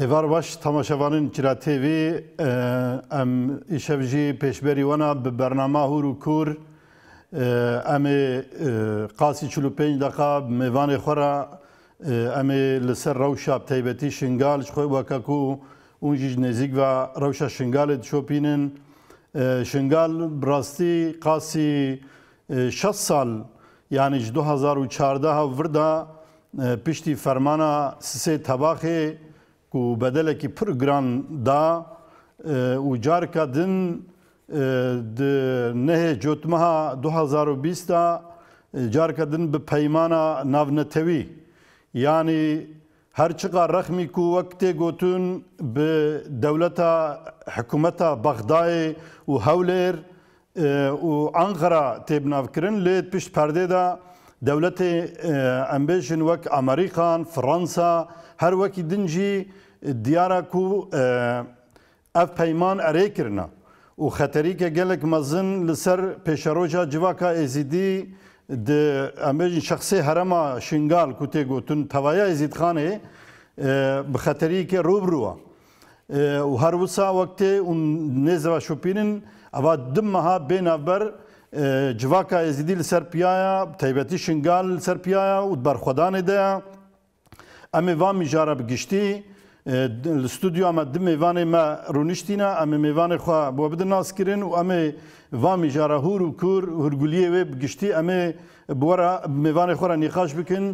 Evar baş tamaşevanın Kira TV e, em işevji peşberi wana bi bernama Hur Kur e, em e, qasi 45 dakika mevanê xwe ra em ê li ser rewşa taybetî şingal ji xwe weke ku hûn jî ji nêzik ve rewşa şingalê dişopînin şingal bi rastî qasî şest sal yani ji 2014 virda piştî fermana sisê tebaxê ku bedelekî pir giran da û e, carka e, din di nehê cotmeha 2020 e, carka din bi peymana navnetewî yani her çiqa rexmî ku wektê gotin bi dewleta hikûmeta Bexdayê û hewlêr û Ankara têbinavkirin lê pişt perdê de dewletê embêjin wek Amerîkan, Fransa, هر وکی دنجی دیارا کو اف پیمان اره کرنا و خطری که گلک مزن لسر پیشروجا جواکا ازیدی د امج شخصي حرمه شنګال کوته ګوتن توایا یزید خان به خطرې کې روبرو او هر وسا وخت اون نزوا شوپینن اوا دمها بینابر جواکا یزیدی لسر پیایا تایبتی شنګال لسر پیایا او برخدان ده ئەمێ وا میژارە بگشتی ستودیۆمە دم میوانێ me ڕونیشتینە ئەمە میوانێ خوا بۆ بدە ناسکردن و ئەمێ وا میژارە هور و کور هورگولیە wê بگشتی ئەمێ بوەرە میوانێ خۆرە نیخاش بکن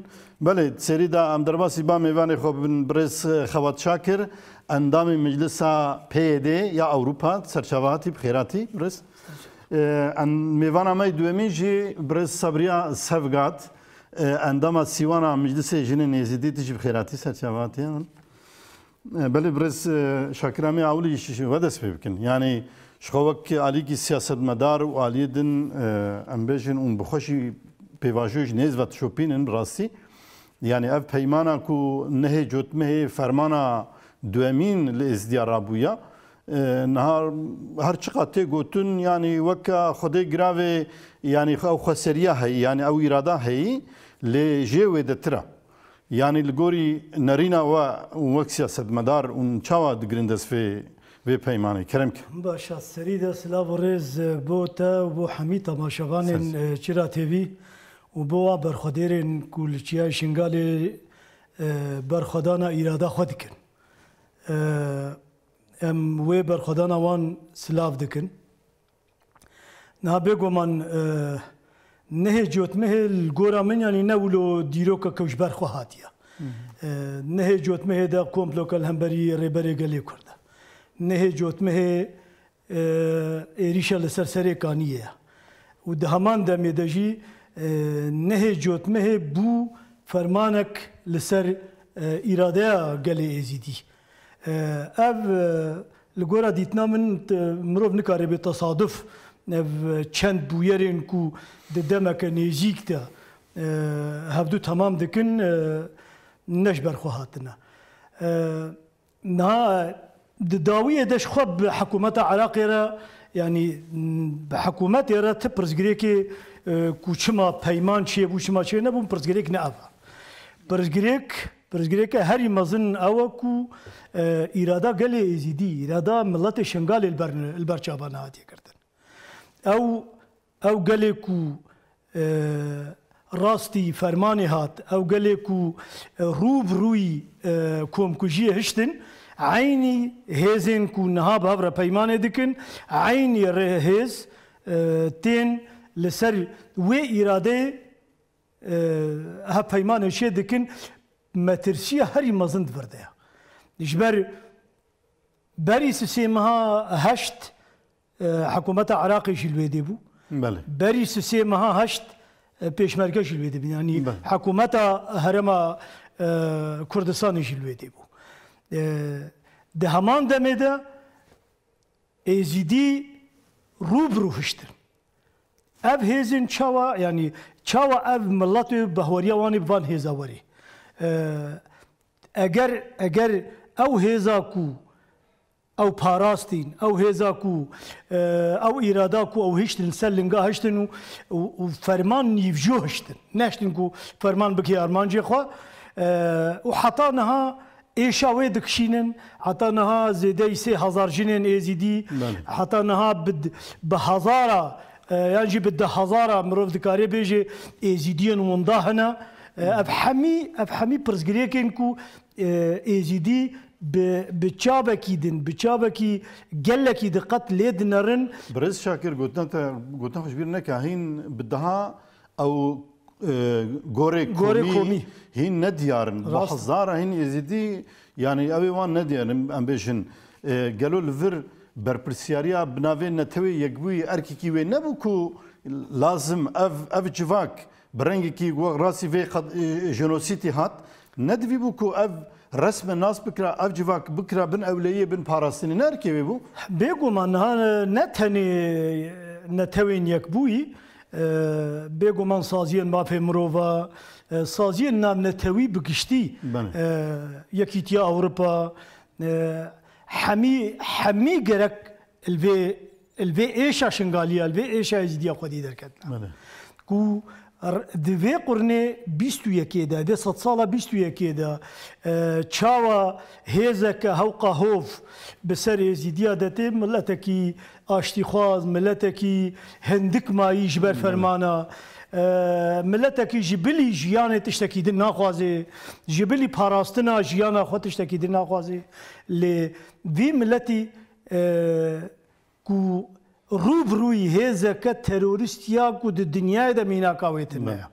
بەێ سەریدا ئەم دەرباسی با میوانێ خۆ بن برێز خەوات چاکر ئەندامی مجلسا پێD یا ئەوروپا سەرچاواتی بخێراتی برست. ئەم میوانە مەی دوێمی ژی برز سەبریا سەفگات. اندام سیوانا مجلس جن نیزیدی تجیب خیراتی سرچواتیان بله برز شاکرامی اولی شش و دست بکن یعنی شخوک علی کی سیاست مدار و علی دن امبیشن اون بخوشی پیواجوش نیز و تشوپینن راستی یعنی اف پیمانا کو نه جوتمه فرمانا دومین لازدیار رابویا نهار هر چقدر تی گوتن یعنی وکا خدای گراوی یعنی او خسریه هی یعنی او اراده هی لی جیوه ده تره یعنی لگوری نرینا و وک سیاستمدار اون چاوا دگرند از فی وی پیمانه کرم که باشا سری ده سلاو ریز بو تا و بو حمید تماشاوان چرا تیوی و بو برخودیرین کولچیا شنگال برخودانا ایرادا خود کن ام وی برخودانا وان سلاو دکن نه بگو من اه نه جوتمه الګورا منیانی نه ولو دیروکا کوش برخو هاتیه نه جوتمه د کومپلوکل همبري ریبري ګلې کړده نه جوتمه ایریشا لسرسری کانیه و د همان د میدجی نه جوتمه بو فرمانک لسر اراده ګلې ازيدي اف لګورا دیتنا من مرو نکاره به تصادف چند بویرین کو د دمکه نزیک ده هفدو تمام دکن نش برخو هاتنه نه د داویه دش خو به حکومت عراق را یعنی به حکومت را ته پرزګری کې کوچما پیمان چی بو چما چی نه بو پرزګری نه اوا پرزګری پرزګری که هر مزن او کو اراده گلی ازیدی اراده ملت شنگال البر البرچابانه هاتیک او او گلکو راستی فرمانی هات او گلکو روب روی کومکوجی هشتن عینی هزین کو نها به را پیمان دکن عینی رهز تین لسر و اراده ها پیمان شی دکن مترسی هری مزند برده جبر بری سیمها هشت حکومت عراقی جلوه دی بو بله بری سه مها هشت پیشمرگه جلوه دی یعنی بله. حکومت هرم کردستان جلوه دی بو ده همان دمیده ایزیدی روبرو هشتن ev hêzin çawa yani çawa ev millatê behwariya wanê van hêza werê eger eger ew hêza ku او پاراستین او هزاکو او ایراداکو او هشتن سلنگا هشتن و فرمان نیوجو هشتن نشتن کو فرمان بکی ارمانجی خوا و حتا نها ایشاوی دکشینن حتا نها زیده سه هزار جنن ایزیدی حتا نها بد به هزارا یعنی بد هزارا مروف دکاری بیجی ایزیدین ونداهنا اب حمی اب حمی پرزگریکن کو ایزیدی بچابکی دن بچابکی گلکی دقت لید نرن برز شاکر گوتنا گوتنا خوشبیر نکه هین بدها او گوره کومی هین ندیارن بحزاره هین ازیدی یعنی اوی وان ندیارن ام بیشن گلو لفر برپرسیاریا بناوی نتوی یکبوی ارکی کیوی نبو کو لازم اف اف جواک برنگی کی راسی وی جنوسیتی هات ندوی بو کو اف resmen nas bikra avcivak bikra bin evleye bin parasını nerkevi bu? Beguman ha ne teni ne tevin yek bu i beguman saziyen mafe mrova saziyen nam ne tevi bikişti yekitiya Avrupa hemi hemi gerek elve elve eşa şingaliya elve eşa izdiya kodi derketna. Ku دوێ قرنێ 21ێدا دێ سە ساڵە 21ێدا چاوە هێزەکە هەوقە هۆف بەسەر هێزیدیا دەتێ ملەتەکی ئاشتیخواز ملەتەکی هەندک ماییش بەر فەرمانە. ملەتێکی ژبلی ژیانێ تشتێکی در ناخوازێ ژبلی پاراستنا ژیانە خۆ تشتێکی در ناخوازێ لێ وی ملەتی روبروی هێزەکە تەرۆریستیاک و دنیای دەمیناکاوێتنەیە.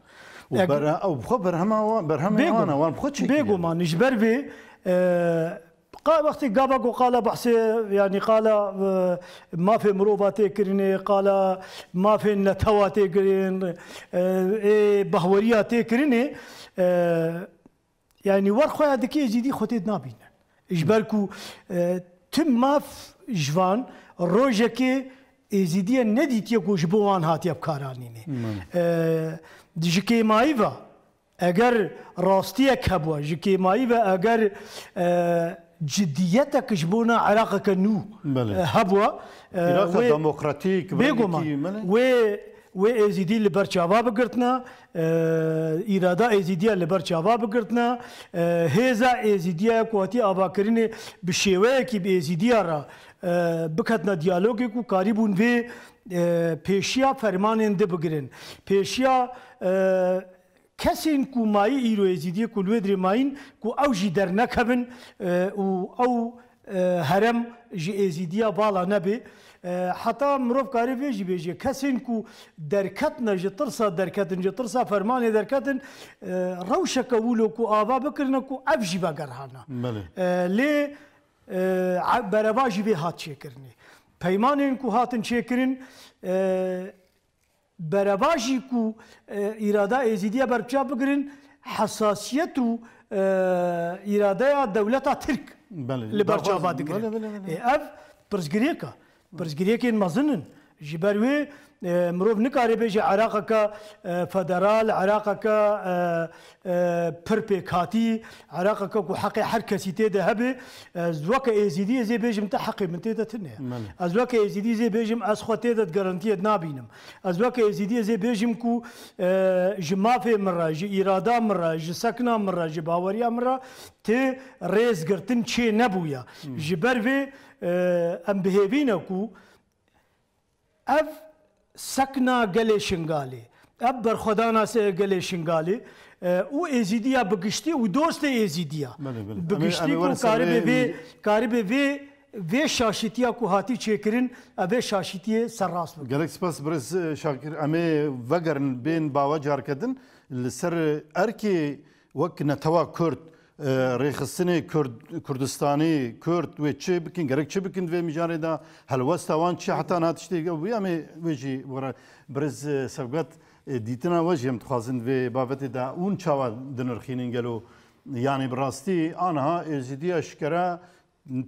ئەو بخۆ بەرهەماوە بەرهەمەوانەوان خۆچی بێگومان نیژبەر بێ وەختی گابک و قالە بەحسێ ینی قالە مافێ مرۆڤ تێکردێ قالە مافێن نەتەوا تێگرێن بەهوەریە تێکردێ ینی وەرخۆیان دکێ جدی خۆتێت نبینە. ژبەرک و تم ماف ژوان ڕۆژێکی êzidiye nedîtiye ku ji bo wan hatiye bikaranîne. ji kêmayî ve eger rastiyek hebû ji kêmayî ve eger ciddiyetek ji bo na Iraqeke nû hebû demokratîk wê و ازیدی لبر چاوا بگرتنا ایرادا ازیدی لبر چاوا بگرتنا هیزا ازیدی قوتی آباکرین به شیوه کی به ازیدی را بکتنا دیالوگی کو کاری بون و پیشیا فرمانین ده بگیرن پیشیا کسین کو مایی ایرو ازیدی کو لودری ماین کو او جی در نکبن او او هرم جی ازیدی بالا نبی حتی مروف کاری ویجی بیجی کسین کو درکتن جی ترسا درکتن جی ترسا فرمان درکتن روشک ولو کو آوا بکرن کو افجی بگرهانا لی برواجی به هات چکرنی پیمانین کو هاتن چکرن برواجی کو اراده ازیدیه برچا بگرن حساسیت و اراده دولت ترک بله لبرچاوا دگرن اف پرزگریه که برزگریکین مزنن جی بروی مروف نکاری بیجی عراق که فدرال عراق که پرپیکاتی عراق که کو حق هر کسی ته ده هبه از وک ایزیدی زی بیجم ته حق من ته تنه از وک ایزیدی زی بیجم از خو ته ده گارانتی نابینم از وک ایزیدی زی بیجم کو جماف مرا جی اراده مرا جی سکنا مرا جی باوریا مرا ته ریز گرتن چه نبویا جبر وی ئەم بهێبینەکو ئەف سەکنا گەلێ شنگالی ئەب بەرخۆدانا سێ گەلێ شنگالی او ئێزیدیا بگشتی و دۆستە ئێزیدیا بگشتی کاری بێ vê şaşîtiya ku hatî çêkirin evê şaşîtiye serrast bû. Gelek spas biris şakir em ê vegerin bên bawa carkedin li ser erkê wek netewa Kurd rêxistinê Kurdistanê Kurd wê çi bikin gerek çi bikin vê micarê da helwesta wan çi heta natiştê wê em wê jî were biriz e, sevgat e, dîtina we jî em dixwazin vê bavetê de ûn çawa dinirxînin gelo yanî bi rastî anha êzidiya e, şikere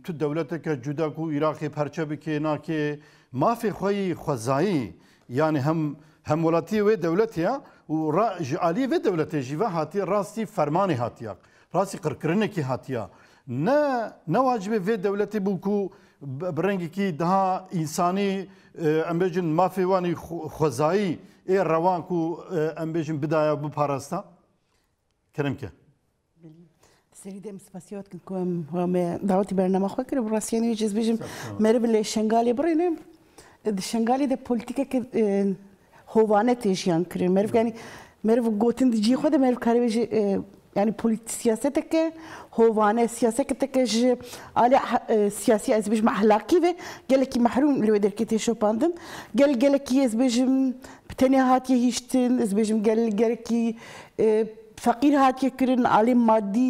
tu dewleteke cuda ku Iraqê perçe bike nake mafê xwe yî xwezayî yani hem همولاتیه و دولتیه و را جعلی و دولت جیوا هاتی راستی فرمان هاتیه راستی قرقرنه کی هاتیه نه نه واجب و دولت بو کو برنگی کی ده انسانی امبیجن مافیوانی خزایی ای روان کو امبیجن بدایا بو پاراستا کرم که سرید ام سپاسیات کنم و دعوتی برنامه خواهد کرد براسیانی جز بیجم مربل شنگالی برینم شنگالی ده پولیتیکه که هوانه تیشیان کرین مرف یعنی مرف گوتن دیجی خود مرف کاری بیش یعنی پولیت سیاست که هوانه سیاست که تکش آلی سیاسی از بیش محلاکی و گل کی محروم لیو در کتی شو پاندم گل گل کی از بیش بتنی هاتی هیشتن از بیش گل گل کی فقیر هاتیه کرن عالی مادی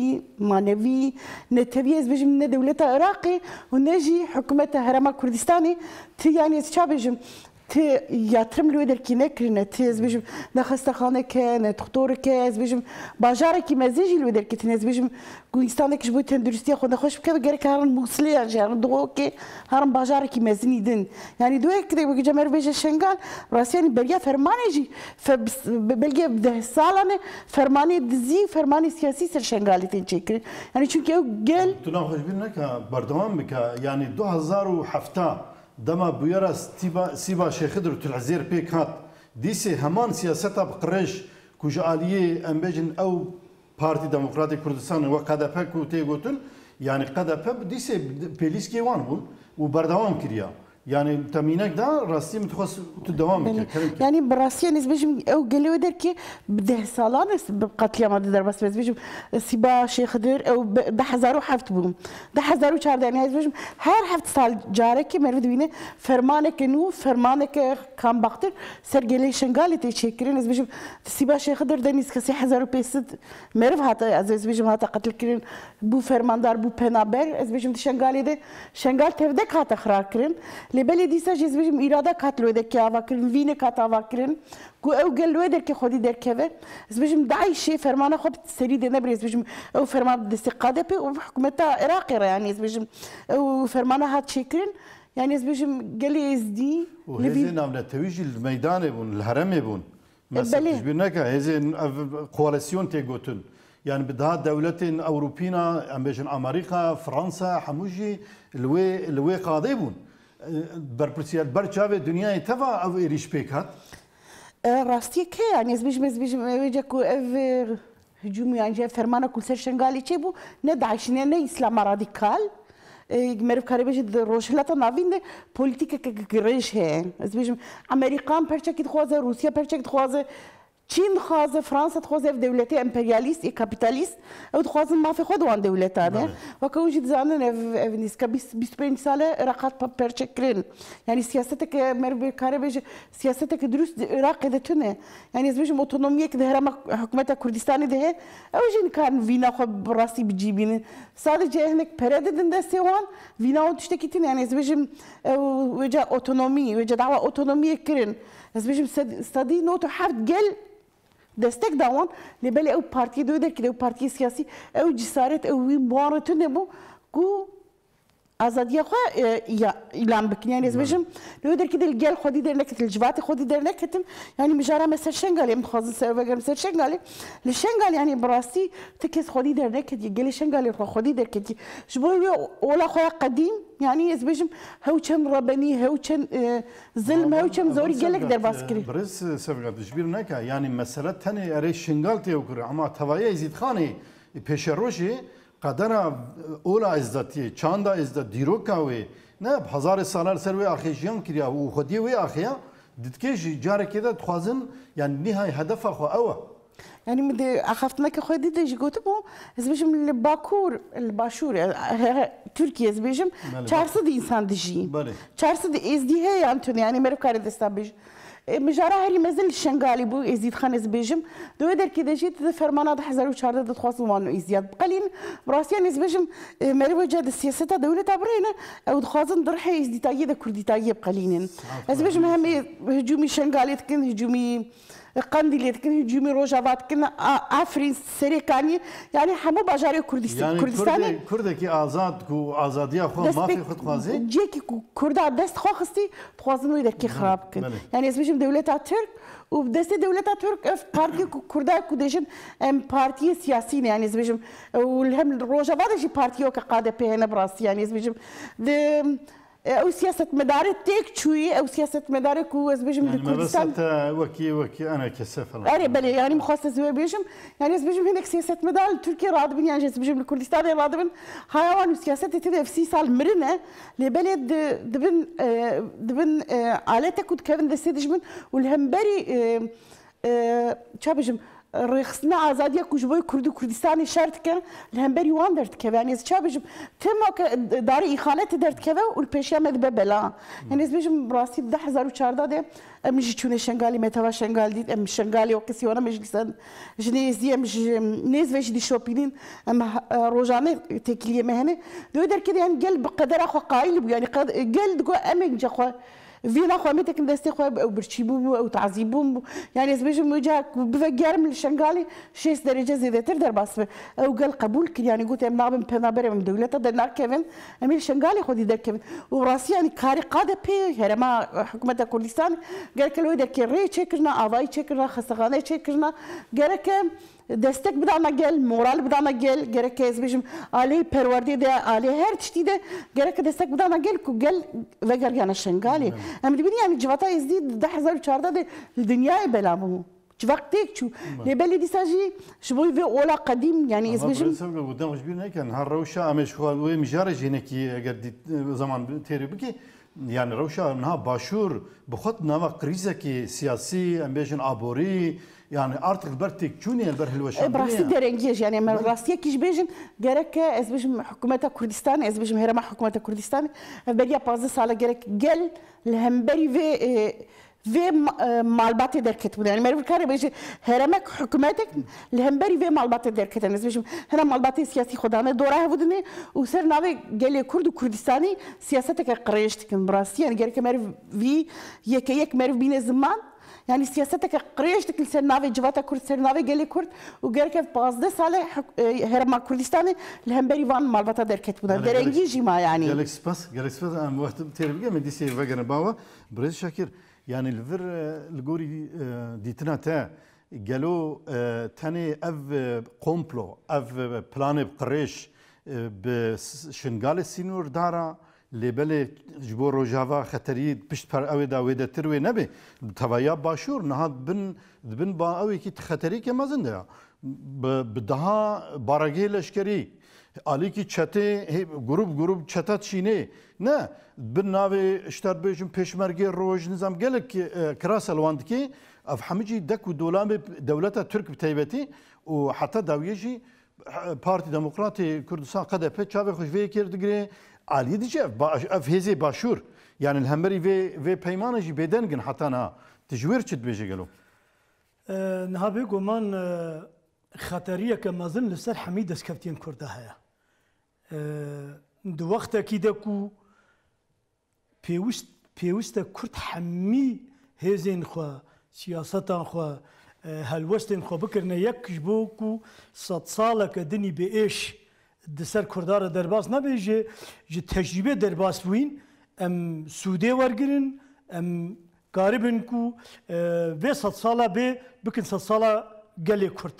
مانوی نه تبیه از بجم نه دولت عراقی و نه جی حکومت هرما کردستانی تی یعنی از چا بجم تي ياترم لو در كي نكرنا تي از بيجم نخسته خانه كان دكتور كي از بيجم باجار كي مزيج لو در كي تنز بيجم كويستان كي جبو تندرستي خو نخوش بك غير كان موصلي يعني دغو كي هرم باجار كي مزني دن يعني دوي كده بك جمر بيجه شنغال راسيان بريا فرماني جي فبلجي ده سالانه فرماني دزي فرماني سياسي سر شنغالي تنجي يعني چونكي او گل تو نخوش بك بردوام بك يعني 2007 dema buyara sîba Şêxidr û Tilezêr pêk hat. Dîsê heman siyaseta bi qirêj ku ji aliyê em bêjin ew Partî Demokratîk Kurdistanê we qedepe ku tê gotin, yani qedepe dîsê pêlîskê wan bûn û berdewam kiriya. يعني تامينك ده راسي متخص تدوام يعني براسي انا بيجم او قالوا دركي بده صالان بقت لي ما در بس بيجم سبا شيخ دير او ده حزارو حفت بوم ده حزارو شهر يعني هاي بيجم هر حفت سال جارك مرد بينه فرمانك نو فرمانك كان بختر سرجلي شنغالي تشكرين از بيجم سبا شيخ دير دنيس كسي حزارو بيست مرف هاتا از بيجم هاتا قتل كرين بو فرماندار بو بنابر از بيجم شنغالي ده شنغال تفدك هاتا خرا كرين لبلی دیسا جیز بیشم ایرادا کات لویده که آوا کرن وین کات آوا کرن کو او گل لویده که خودی در که به از بیشم داعشی فرمان خوب سری دنبه بری از بیشم او فرمان دستی قاده پی و حکومت عراق را یعنی از بیشم او فرمان هات شکرن یعنی از بیشم گلی از دی وهذه نامنا تويجي الميدان بون الهرم بون مثلا تجبير نكا هذه كواليسيون تيغوتن يعني بدها دولتين أوروبينا أمريكا فرنسا حموجي الوي الوي قاضي بون برپرسیات بەرچاوێت دنیای تەوا ئەو ئێریش پێکات ڕاستی کەیە نێزبیش مێزبیژم ئەوێجە و ئەێ هجومیانجیە فەرمانە کولسەر شنگالی چێ بوو نەداعشنێ نە ئیسلامە رادیکال merv karebêjî di rojhilata navîn de polîtîkeke girêj heye ez bêjim Amerîkan perçekî dixwaze Rûsya perçek dixwaze چین خوازه فرانسا تخوازه في دولت امبرياليست اي كابيتاليست او تخوازه ما في خدوان دولت هذا وكا وجد زانن نسكا 25 ساله عراقات بابرشك كرين يعني سياستك مربي كاربج سياستك دروس عراق ده تنه يعني زوج اوتونوميه كده هرم حكومه كردستان ده او جين كان فينا خو براسي بجيبين صار جه هناك بريد دند سيوان فينا وتشتكيتين يعني زوج وجا اوتونومي وجا دعوه اوتونوميه كرين زوج استدي نوتو حرد جل destek dawan li belê ew partiye doy derkide ew partiye siyasî ew cesaret ew wî mawar tune bû ku ازاديه خو اعلام بكن يعني زوجم لو در كده الجال خدي در لكت الجبات خدي در لكتم يعني مجارة مثل شنغالي مخازن سيرفر مثل شنغالي لشنغال يعني براستي تكس خدي در لكت يجلي شنغالي خو خدي در كتي شبوي ولا خو قديم يعني زوجم هو كم ربني هو كم ظلم هو كم زوري جلك در باسكري برز سيرفر جبير نكا يعني مسألة تاني اري شنغال تيوكر اما توايا يزيد خاني بيشروشي kadara ola izzatiye, çanda izzat, diroka ve ne yap? Hazar salar ser ve ahijiyan kiriya, u hodiye ve ahiya, ditke jî carekê de dixwazin yan nîhay hedefa xwe ew e Yani mi de axaftineke xwe dî de jî gotibû ez bêjim li Bakur li Başûr Türkiye ez bêjim çarsî dî însan dijî çarsî dî êzdî heye an tune yani meriv karê destan bêjim مجاره مجراهري مازال شنگالی بو يزيد خانز بيجم دو کی كي د فرمان د حزر وشهر د تخوص وانو يزيد قليل براسیا نز بيجم آه، مري وجد سیاست دولة تبرينا او دخوازن درحي يزدي تايي دا كردي تايي بقليل از بيجم همه هجومی شنگالی تکن هجومی Kandil'dekini, hücumi Rojava'dakini, Afrin, Serekani yani hamu bajarı Kürdistan. Yani Kürdistan'ı Kürdeki azad ku azadiya xo mafi xud xwazi. Ceki ku Kürda dest xo xisti xwazin ve ki xarab kin. Yani esmişim devleta Türk u deste devleta Türk öf parti ku Kürda ku dejin em partiye siyasi ne yani esmişim u hem Rojava da jî partiyo ka KDP'ye ne brasi yani esmişim de ئەو سیاست مەدارە تێک چووی ئەو سیاست مەدارە و ئەزبژم کوردستانێ بەێ ینی خواستە زوێ بێژم یانێز بژم هێنێک سیاست مەدال تورکی ڕادبن یان بژم لە کوردستانێ ڕادبن هایوان و سیاستی تێ سی سال مرنە لێبەلێ دبن دبن ئالەتە کووت کەون دەستێ دژمن و هەمبەری چا بژم رخصنا آزادیا کوچبوی کرد کردستان شرط که لهمبری وان درد که یعنی از چه بیشم تیم که داری ایخالت درد که و اون پیشیم به بلا یعنی از بیشم راستی ده هزار و چهارده ده امشی چون شنگالی متوا شنگال دید ام شنگالی و کسی وانا میشه کسان جنی از دیم نیز وش دی شوپینین ام روزانه تکیه مهنه دو در که یعنی قلب قدر خو قایل بو یعنی قد قلب دو امنج خو vila xwe me te kin destê xwe ew birçîbû bû ew tazîbûn bû yani ez bêjim wê cihek bive germ li şengalê şês derece zêdetir derbas me ew gel qebûl kir yani got em nabim penaberê min dewleta de nakevin em ê li şengalê xwe dî derkevin û rastî yani karî qade pê herêma hikûmeta kurdistan gerek el wê derkê rê çêkirina avayî çêkirina xesexaneyê çêkirina gerek em destek bedama gel, moral bedama gel, gerek ez bejim ali perwardi de ali her tişti de gerek destek bedama gel ku gel ve gel yana şengali. Hem de yani civata ezdi 2004'da de dünyaya belamı. وقتك شو لبالي دي ساجي شبوي في اولا قديم يعني از بجم سبب قدام مش بينا كان هالروشه امش خو مجاري جينكي اگر دي زمان تيري بكي يعني روشه انها باشور بخط نوا كريزه كي سياسي امبيشن ابوري يعني ارتق برتك چوني البر هلوا شان براسي درنجيج يعني من راسي كيش بيجن جرك از بيجم حكومه كردستان از بيجم هرما حكومه كردستان بريا باز سالا جرك جل الهمبري في في مالباتي دركت يعني ما الكار بيجي هرمك حكومتك الهمبري في مالباتي دركت انا بيجي هنا مالباتي سياسي خدانه دوره ودني وسر ناوي قال كرد وكردستاني سياستك قريشتك براسي يعني قال كمر في يك يك مر بين زمان یعنی سیاست که قریش دکل سر ناوی جواتا کرد سر ناوی گلی کرد و گر که 15 سال هرما کردستان لهمبری وان مالباتا درکت بودن درنگی جیما یعنی گلک سپاس گلک سپاس ام وقت تیرم گم دیسی وگن باوا برز شاکر یعنی لور لگوری دیتنا تا گلو تنی اف کمپلو اف پلان قریش به شنگال سینور داره لێبلێ ji bo rojava xeterî pişt per ew da wê de tir wê nebe teveya başûr niha bin dibin ba ewekî xeterîke mezin de ya bi daha baragê leşkerî alîkî çetê grup grup çeta çînê ne bin navê şter bêjin pêşmergê roj nizam gelek kira selwan dike ev hemicî dek û dolamê dewleta Türk bi teybetî û heta dawiyê jî Parti Demokratî Kurdistan qedepê çavê xujveyê kir digirê عالی دیجه اف هزی باشور یعنی الهمری و و پیمانه جی بدنگن حتی نه تجویر چت بیجه گلو نه به گمان خطریه که مازن لسر حمید اسکفتین کرده هیا دو وقت کی دکو پیوست پیوست کرد حمی هزین خوا سیاستان خوا هلوستن خوا بکرنه یک جبو کو صد ساله که دنی به ایش دسر کردار درباس نبه جه جه تجربه درباس بوین ام سوده ورگرن ام قاربن کو و صد سالا به بکن صد سالا گلی کرد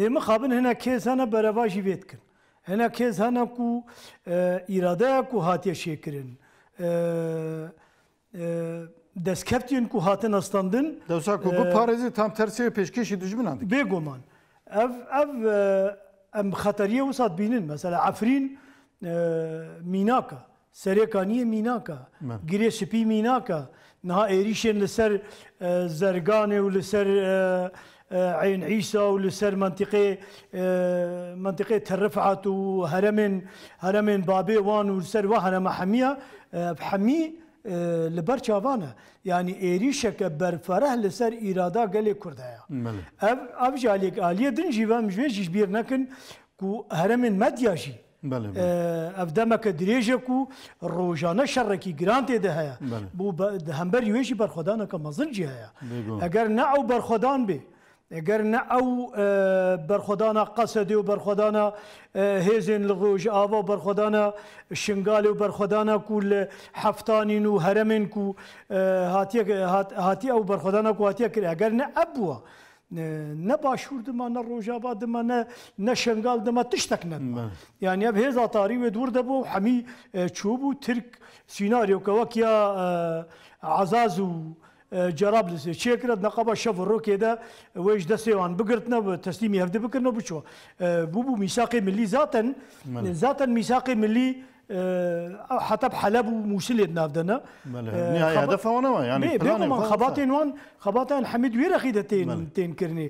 نیمه خابن هنه کیز هنه برواجی وید کن هنه کیز هنه کو ایراده کو هاتیه شکرن دستکفتین کو هاتن استاندن دوسا کو پارزی tam tersiye peşkeşi düşmün andık. Begoman. Ev ev e, ام خطریه وسط بینن مثلا عفرین میناکه سرکانی میناکه گیره شپی میناکه نها ایریشن لسر زرگانه و لسر عين عيسى ولسر منطقة منطقة الرفعة وهرمن هرمن بابي وان ولسر وهرم حمية بحمي لبر چاوانه یعنی ایریشک برفره لسر ایرادا گلی کرده یا اف اف جالیک آلیه دن جیوام جوی جیش بیر نکن کو هرمین مدیا جی بله اف دمک دریجه کو روزانه شرکی گران ته ده هيا بو همبر یوشی بر خدا نه که مزن جی هيا اگر نه او بر خدان به گەرنە ئەو بەرخۆدانە قەسەدی و بەرخۆدانە هێزن لە ڕۆژ ئاوا بەرخۆدانە شنگال و بەرخۆدانە و لە حفتانین و هەرمێن و هاتی ئەو بەرخۆدانە کواتە کرا گەرنە ئەبووە. نه باشور دما نه روجابا دما نه نه شنگال دما تشتک نه یعنی اب هیز اتاری و دور دبو حمی چوبو ترک سیناریو که وکیا عزازو Cerablisi çekirat nakaba şafır rokede ve işte sevan bıgırtına ve teslimi evde bıkırna bu ço. Bu bu misakı milli zaten zaten misakı milli حتى بحلب وموسل نافدنا نهاية هدف وانا يعني بلان خباتين وان خباتين حميد ويرا خيدتين تين كرني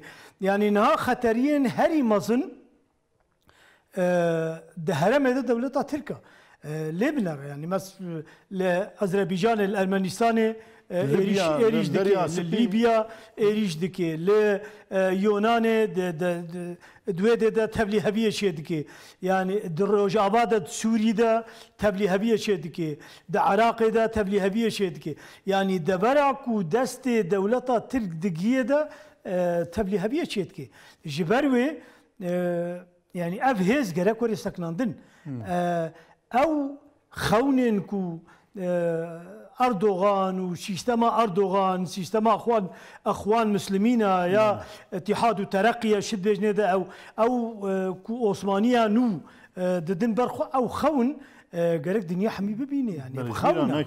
يعني نها خطرين هري مزن دهرة مدى دولة تركا لبنان يعني مس لأذربيجان الألمانيستاني ليبيا اريج دكي لليبيا اريج دكي ليونان دوي دا تبلي هبيه شي دكي يعني دروج اباد سوري دا تبلي هبيه شي دكي د عراق دا تبلي هبيه شي دكي يعني دبرك ودست دولتا ترك دقيه دا تبلي هبيه شي دكي جبروي يعني اف هيز جراك وري سكناندن او خونن كو اردوغان وسيستما اردوغان سيستما اخوان اخوان مسلمين يا اتحاد وترقيه شد بجنده او او كو عثمانيه نو ددن برخو او خون قالك دنيا حمي ببيني يعني بخونا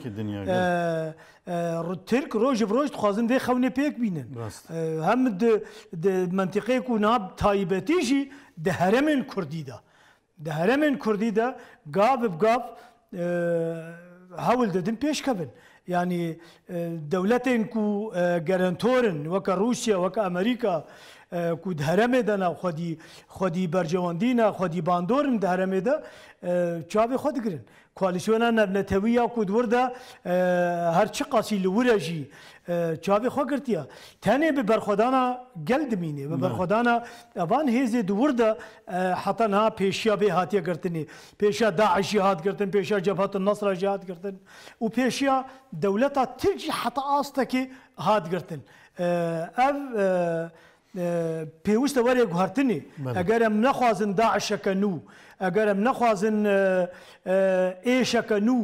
آه آه ترك روج بروج تخازن دي خوني بيك بينن آه هم د منطقه كو ناب تايبتيجي د هرمن كردي ده د هرمن كردي ده قاب بقاب آه هەول دەدن پێشکەبن ینی دەولەتێن و گەرنتۆرن وەکە رووسیا وەکە ئەمریکا کو هرمه ده نه خودی خودی برجواندی نه خودی باندورم ده هرمه ده چاوی خود گرن کوالیسیونا نبنتوی یا کو دور ده هر چی قاسی لورجی چاوی خو گرتیا تنه به برخدانا گل دمینه به برخدانا وان هیز دور ده حتا نه پیشیا به هاتیه گرتنی پیشیا داعش جهاد گرتن پیشیا جبهه النصر جهاد گرتن او پیشیا دولتا ترجی حتا آستا که هات گرتن اف پێویستە وەرێک گوهرتنی ئەگەرم نەخوازن داعشەکە نو ئەگەرم نەخوازن ئێشەکە نو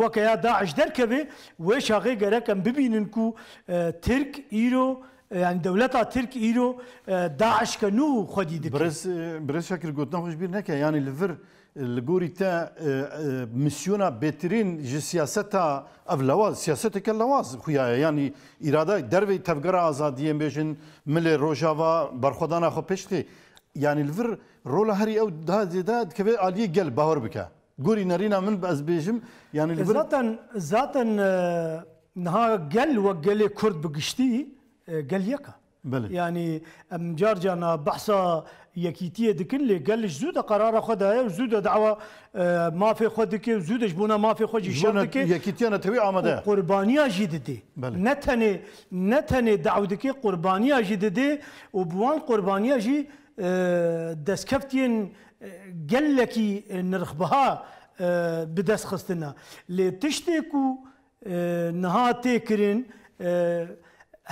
وەکە یا داعش دەرکەوێ وێ شاغی گەرەکەم ببینن و ترک ئیرۆ یان دەولەتا ترک ئیرۆ داعشکە نو خودی برز برز شکر گوتنەخۆشبیر نەکە ینی لڤر. لگوری تا میسیونا بهترین جی سیاستا اولواز سیاست کلواز خویا یعنی اراده دروی تفگر آزادی بیشن مل روجاوا برخودانا خو پشتی یعنی الور رول هری او داد داد که علی گل باور بکه گوری نرینا من از بیشم یعنی الور ذاتن ذاتن نها گل و گل کرد بگشتی گل یکا بله يعني جار جانا بحثا یەکیتیە دکن لێگەلش زوو دە قرارە خۆدایە زوو دەداوە مافێ خۆ دکێ زوو دەشبووە مافی خۆجی شەکە یەکیتیانەتەوی ئامادە قوربانیاژی ددێ نەتەنێ نەتەنێ داودکێ قوربانیاژی ددێ و بوان قوربانیاژی دەستکەفتین گەلەکی نرخبها بدەستخستنە لێ تشتێک و نها تێکردن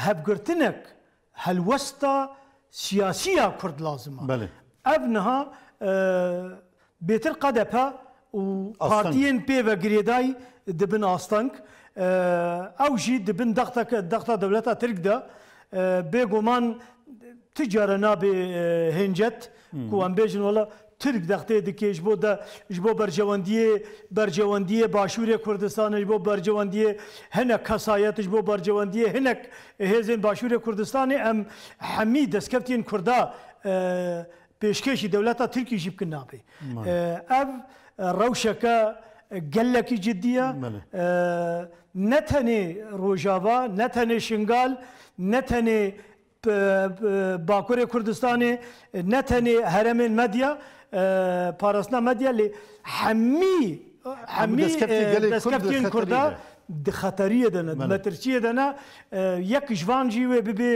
هەبگرتنك هەلوەستا سیاسی کرد لازمه بله اف نها بهتر قدپا و پارتیین پی و گریدای دبن آستانک او جی دبن دختا دختا دولتا ترک ده به گمان تجاره نابی هنجت کو ام بیجن ولا ترک دخته دکه جبو دا جبو برجواندیه برجواندیه باشوری کردستان جبو برجواندیه هنک کسایت جبو برجواندیه هنک هزین باشوری کردستان ام همی دسکفتین کردا پیشکشی دولتا ترکی جیب کن نابی اف روشکه گلکی جدیه نه تنه روجاوا نه تنه شنگال نه تنه باکور کردستان نه تنه هرمین مدیا parasna medya lê hemî hemî destkeftiyên Kurda di xeteriyê de ne metirçiyê de ne yek ji van jî wê bibe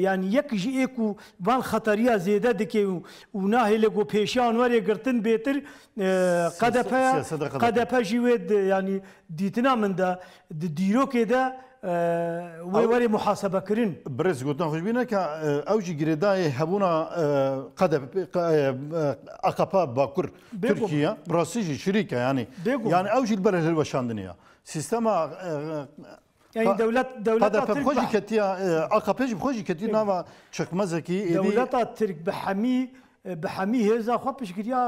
yani yek jî ê ku van xeteriya zêde dike û û nahêle got pêşiyan werê girtin bêtir qedepe qedepe jî wê yanî dîtina min de di dîrokê de وی وری محاسبه کرین برز گوتن خوش بینه که او جی گریدای هبونا قدب اقپا باکور ترکیه براسی جی شریکه یعنی یعنی او جی البره هلوشاندنیا سیستما يعني دولت دولت هذا بخوجي كتيا اقبيج بخوجي كتيا نوا شقمزكي دولت الترك بحمي بحمي هذا خو بشكريا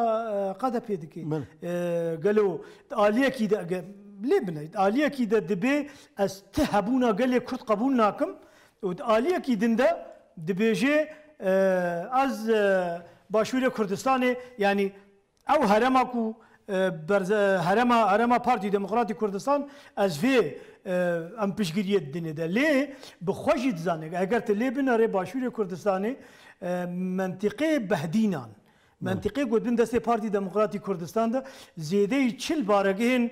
قادا بيدكي قالوا آلية كي لێ بنیت ئالیەکی دە دەبێ ئەس ت هەبوونا گەلێک کورت قبول ناکەم ئالیەکی دندە دەبێژێ ئەز باشوورە کوردستانێ ینی ئەو هەرەماک و هەرەما ئەرەما پارتی دموکراتی کوردستان ئەس vê ئەم پشگیریت دێدا لێ بخۆشی دزانێک ئەگەر لێ بنەڕێ باشوورە کوردستانی منتیقێ بەهدینان. منطقه گودبین دست پارتی دموکراتی کردستان ده زیده چل بارگهن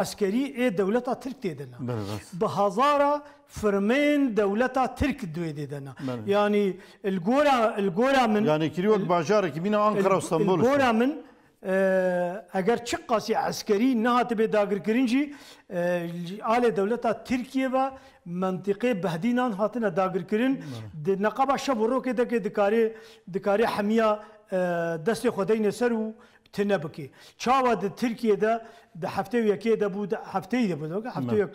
عسکری ای دولتا ترک دیدن به هزارا فرمین دولتا ترک دوی دیدن یعنی الگورا الگورا من یعنی کریوک باجاره که بین آنکارا و استانبول الگورا من اگر چه قاسی عسکری نهات به داگر کرنجی آل دولتا ترکیه و منطقه بهدینان هاتنا داگر کرن نقابا شب رو که دکه دکاری دکاری حمیا دەستی خۆدەینە سەر و تنە بکێ چاوە ترکیەدا دە هەفتە یەکێ دەبوو هەفتەی دەبووکە هەفتەیەک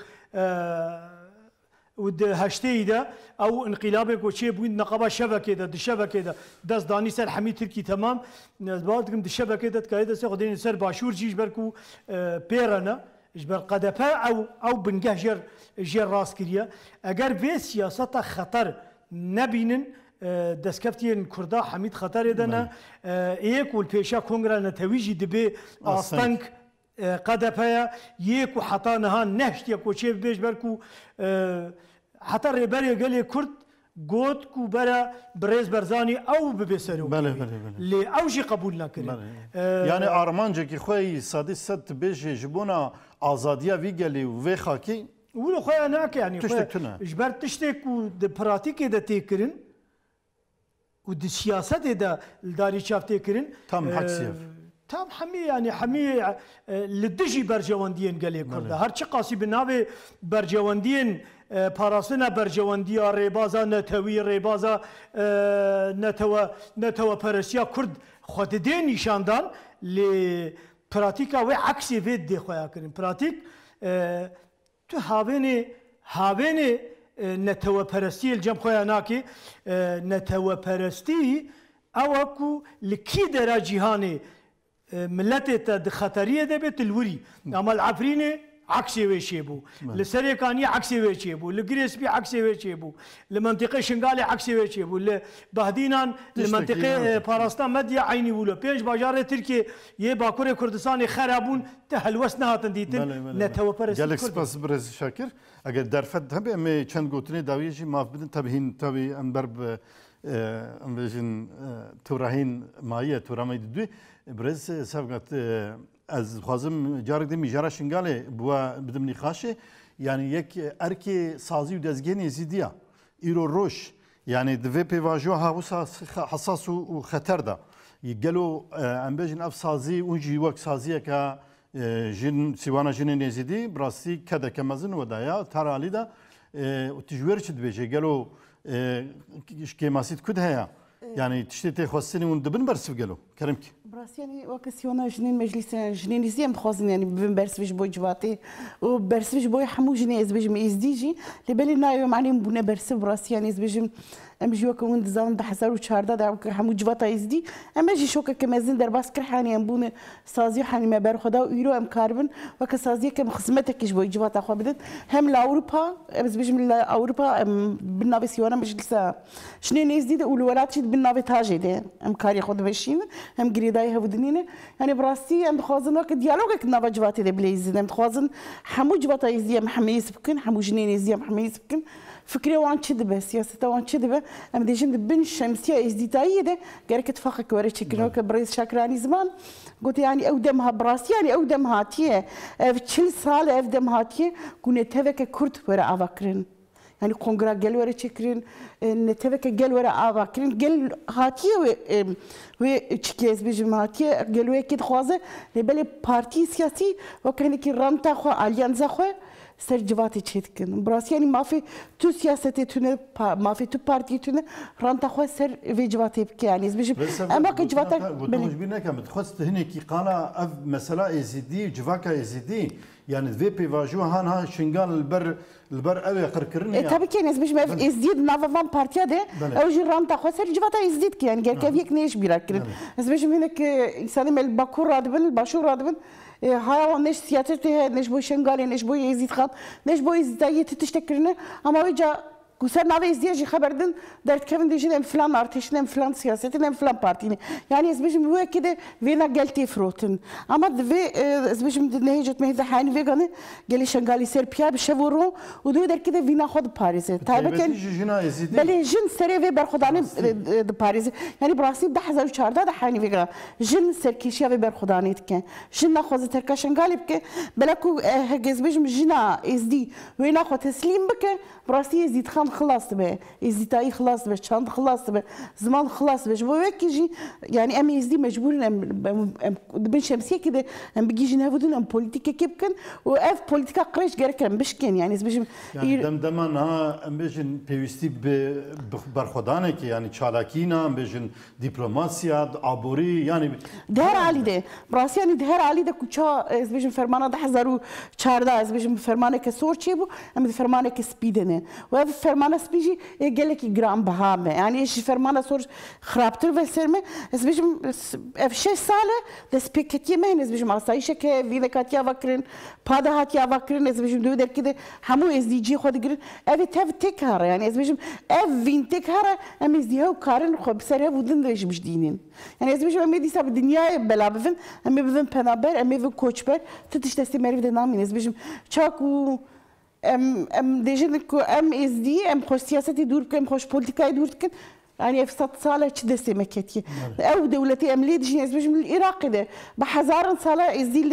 هەشتەیدا ئەو انقیلابێک کۆچێ بووین نەقەبا شەبەکێدا دشەبەکێدا دەستدانی سەر هەمی ترکی تەمام باگم دشەبەکێدا کاری دەستی خودێنی سەر باشوور جیش بەرک و پێرەنە ژبەر قەدەپە ئەو ئەو بنگە ژێر ژێر ڕاستکرە ئەگەر بێ سیاسەتە خەتەر نەبینن، دەستکەفتیان کووردا حەمید خەتارێ دەنا یەک و پێشا کۆنگرا نەتەویژی دەبێ ئاستەنگ قەدەپەیە یەک و حەتانەها نەشتە کۆچێ بێژ بەرک و حتا ڕێبەرێ گەلێ کورد گوت و بەرە برێز بەرزانی ئەو ببێسەر و لێ ئەوژی قبول نەکرد یعنی ئارمانجێکی خۆی سادی سەد بێژێ ji بۆنا ئازادیا ویگەلی و وێ خاکی وە خۆیان ناکەیانی ژبەر تشتێک و پراتیکێ دەتێکردن و د سیاست د دارچافتې کړین تام حق سیف تام همي يعني همي لدجي برجواندين قالي كرد هرچي قاسي بنابي برجواندين پاراستنا برجوانديا ريبازا نتوي ريبازا نتوا نتوا پرسيا كرد خود دي نشاندان ل پراتيكا و عكسي فيد دي خويا كرين پراتيك تو هاويني هاويني نەتەوەپەرستی جەم خۆیان ناکێ نەتەوەپەرستی ئەوەکو لە کی دەراجییهانێ ملەتێتە دخەتەریە دەبێت لوری ئەمەل عفرینێ عكسي ويشيبو لسريكاني عكسي ويشيبو لجريسبي عكسي ويشيبو لمنطقه شنغالي عكسي ويشيبو لبهدينان لمنطقه باراستان مديا عيني ولو بينج بازار تركي يي باكور كردستان خرابون تهلوس نهاتن ديتن نتو برس جالك سباس برز شاكر اگر درفت هم ام چند گوتني داويجي ماف بدن تبهين تبي انبر ام بجن توراهين مايه تورامي دوي برز سبقت ez dixwazim carek de mijara şingalê bûye bidim nîqaşê yanî yek erkê sazî û dezgenê zîdiya îro roj yanî divê pêvajoya hawisa hesas û xeter da gelo em bêjin ev sazî û jî wek saziyeke jin sîwana jinê nêzîdî bi rastî kedeke mezin weda ya teralî de tu ji wêr çi dibêje gelo kêmasît kud heye yanî tiştê tê xwestinê hûn dibin bersiv gelo kerem ki براسي يعني وكسيونا جنين مجلس برس يزيام خوزن يعني بنبرسفيش بو جباطي وبرسفيش بو يحمو جنين زبيج مي يزديجي لي بالي نايو معني بنا برسي براسي يعني زبيج امجي وك وند زاون بحسر وشهردا دا وك حمو جباطا يزدي اما جي شوكا كما زين در باس كرحاني ام بون سازي حاني ما بار خدا ويرو ام كاربن وك سازي كم خدمتك جبو جباطا خو بدت هم لاوروبا زبيج من اوروبا بنا بسيونا مجلس شنين يزدي ولولاتي بنا بتاجي دي ام كاري خد بشين هم قريدا Herr yani براسي ام خوازن وقت ديالوجك نبا جباتي دي بليزي ام خوازن حمو جباتا يزيام حميس بكن حمو جنين يزيام حميس بكن فكري وان تشدبه سياسة وان تشدبه ام دي جند بن شمسية ازديتاية ده قالك تفاقك وري تشكنوك بريس شاكراني زمان قلت يعني او دمها براسي يعني او دمها تيه اف تشل سال اف دمها تيه كنت هذاك كرد ورا افكرن yani kongre gel vere çekirin e, neteveke gel vere ava kirin gel hatiye ve e, ve çikez bizim hatiye gel ve kit xwaze ne bele parti siyasi ve kendi ki ramta xwa alyanza xwa ser civati çetkin. Burası yani mafi tu siyaseti tüne, pa, mafi tu parti tüne ranta xwe ser ve civati bike yani izbişim. Ama ki civata... Gotunuş bir nekem, xwest hineki qala ev mesela ezidi, civaka ezidi, yani ve pivajo han ha şingal ber لبر اوی قرکرن یا تابی که نیست میشم از نو وام پارتیا ده او جرام تا خواست سر تا از ازدید که اینگر که یک نیش بیرد کرد از میشم اینه که اینسانی مل باکور راد بند باشور راد بند های آن نش سیاتش نیش نش بویشنگالی نش بوی ازدید خاد نش بوی ازدید دایی تکرنه اما جا... Ku sen navê diye jî xeber din derkevin dijî em filan artêşin em filan siyasetin em filan partînê. Yani ez bêjim wekê de vêna geltê firotin. Ama divê ez e bêjim di nehêcet me de hen veganê gelê şengalî ser piya bi şevoro û divê e derkê de vîna xwe diparêze. Taybeken e belê jin serê vê berxwedanê diparêze. Yani bi rastî de hezar û çarda de henî vêga jin serkêşiya vê berxwedanê dike. Jin naxwaze terka şengalê bike bela ku hegez bêjim jina êzdî wêna xwe teslîm bike bi rastî êzdî dixan زمان خلاص به ازدتاي خلاص به چند خلاص به زمان خلاص به جبو وكيجي يعني امي ازدي مجبورين ام بن شمسيه كده ام بيجي نهودن ام بوليتيكا كيبكن واف بوليتيكا قريش كان بشكن يعني بيجي يعني دمدما نها ام بيجن بيوستي برخدانه كي يعني چالاكينا ام بيجن دبلوماسيا عبوري يعني دهر علي ده براسي يعني دهر علي ده كوچا از بيجن فرمانا ده هزارو 14 از بيجن فرمانه كسورچي بو ام فرمانه كسبيدنه و فرمانه فرمانه سبيجي قالك جرام بهامه يعني شي فرمانه سور خرابتر وسرمه سبيجي اف شي ساله ده سبيكتي مهنه سبيجي ما سايشه كه في دكاتيا وكرين بادا هاتيا وكرين سبيجي دو دك كده همو اس دي جي خود جرين اف تف تكهر يعني سبيجي اف وين تكهر ام اس دي هو كارن خو بسره ودن دش مش دينين يعني سبيجي ام دي سب دنيا بلا بفن ام بفن بنابر ام بفن كوتشبر تتش تستمر في دنامين سبيجي تشاكو ام ام deželjko em SD, em xweş siyasetê dûr bikin, em xweş politikayê dûr dikin. يعني في صد صالة شدة سمكتي أو دولتي أملي دجين أزبج من العراق ده بحزار صالة إزديل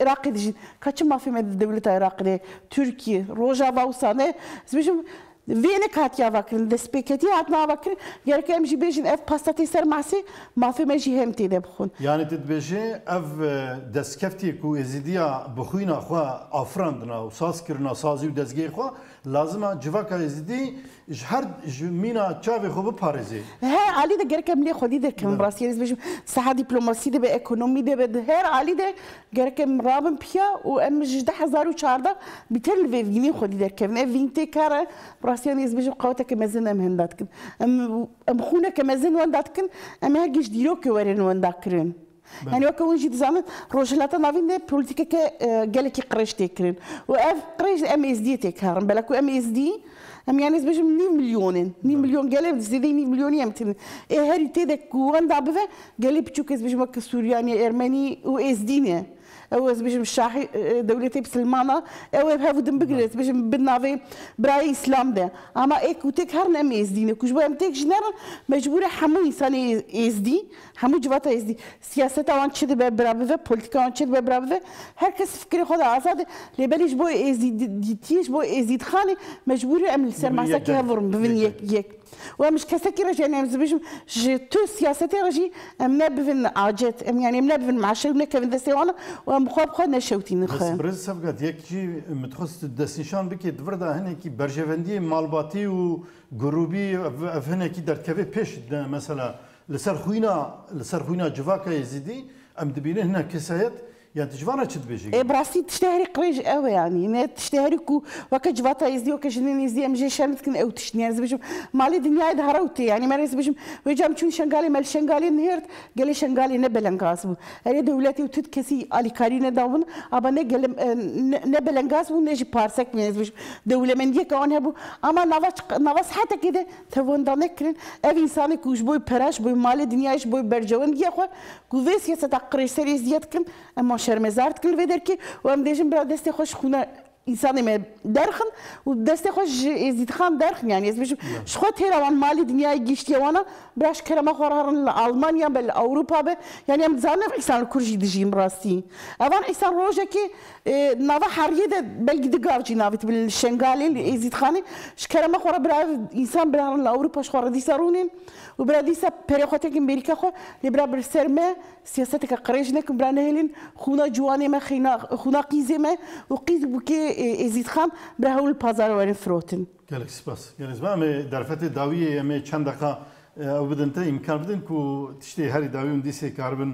عراقي دجين كاتش ما في مد دولة عراق ده تركي روجا باوسانة أزبج Vene katja vakrin despeketi adna vakrin gerek em jî bêjin ev pastatê ser masê mafê me jî hem tê de bixwin. Yani tu dibêje ev e, destkeftî ku êzidiya e bixwîna xwe afirandina û sazkirina sazî û dezgehê xwe لازمه جواکا زدی ج هر جمینا چاوی خوب پارزی هر علی ده گرکم لی خودی ده کم براسی ریز بشم ساحه دیپلماسی ده به اکونومی ده به هر علی ده گرکم رابم پیا و ام 18014 بیتر لوی وینی خودی ده کم وینتی کار براسی ریز بشم قوت که مزن ام هندات کن ام خونه که مزن وندات کن ام هر گش دیرو که ورن وندات کرن يعني وكا وين جيت زعما روجلات انا فين بوليتيكا آه، قال لك قريش تكرين واف قريش ام اس دي تكهر بالك ام اس دي ام يعني باش مني مليونين ني مليون قال لي زيد ني مليون يمتن ايه هاري تي داك وان دابا قال لي بتشوكس باش مكا سورياني يعني ارماني و اس دي او باش مشاحي آه، دولتي بسلمانا او هاف دمبقلت باش بنافي براي اسلام ده اما ايك وتك هرنا ام اس دي ام تيك جنر مجبوره حمو انسان اس دي همون جوات از سیاست آن چه به برابر و پلیتیک آن چه به برابر هر کس فکر خود آزاد لیبلیش بو ازید دیتیش بو ازید خانی مجبوری عمل سر مسکه هورم ببین یک یک و مش کسی که رجی نمیز بیشم تو سیاست رجی ام نبین عاجت ام یعنی ام نبین معاشه ام نکبین دستی آن و ام خواب خود نشوتی نخواه بس برز سفقت یک چی متخصص دستیشان بکی دورده هنه که برجوندی مالباتی و گروبی هنه که در کبه پیش مثلا لسر خوينا لسر خوينا جفاكا يزيدي ام دبينه هنا كسايت يعني تجبرها تشد بيجي ايه براسي تشتهري قويج قوي يعني ما تشتهرك وكجبطها يزدي وكجنين يزدي مجي شانتكن او تشتني يعني زبيش مالي دنيا يدهروتي يعني ما زبيش ويجام تشون شنغالي مال شنغالي نهرت قال شنغالي نبلنغاسبو هي دولتي وتتكسي علي كارينا داون ابا نقل نبلنغاسبو نجي بارسك ما زبيش دولة من ديك اون هبو اما نواش نواش حتى كده تفون دانكرن اف انسان كوش بوي براش بوي مالي دنياش بوي برجوان يا خو كوفيس يا ستا قريسري زيادكن اما شرمزارت کل ویدر که و هم دیجم برا دست خوش خونه انسانی می درخن و دست خوش ازید خان درخن یعنی از بیشم شخوا تیرا وان مالی دنیای گیشتی وانا براش کرما خوار هرن لآلمانیا بل اوروپا به یعنی هم زانه انسان کرجی دجیم راستی اوان انسان روژه که نوا حریه ده بلگ دگار جی ناویت بل شنگالی ازید خانی شکرما خوار برا انسان برا هرن لآوروپا شخوار دیسا رونین و برا دیسا پری خواه تک امریکا خواه لبرا برسرمه سیاست که قریش نکن برای نهلین خونا جوانی ما خینا خونا قیزی ما و قیز بکی ازید خام برای هول پازار وارن فروتن گلک سپاس یعنی زمان امی درفت داویه امی چند دقیقه او بدن تا امکان بدن که تشتی هری داویون دیسی کاربن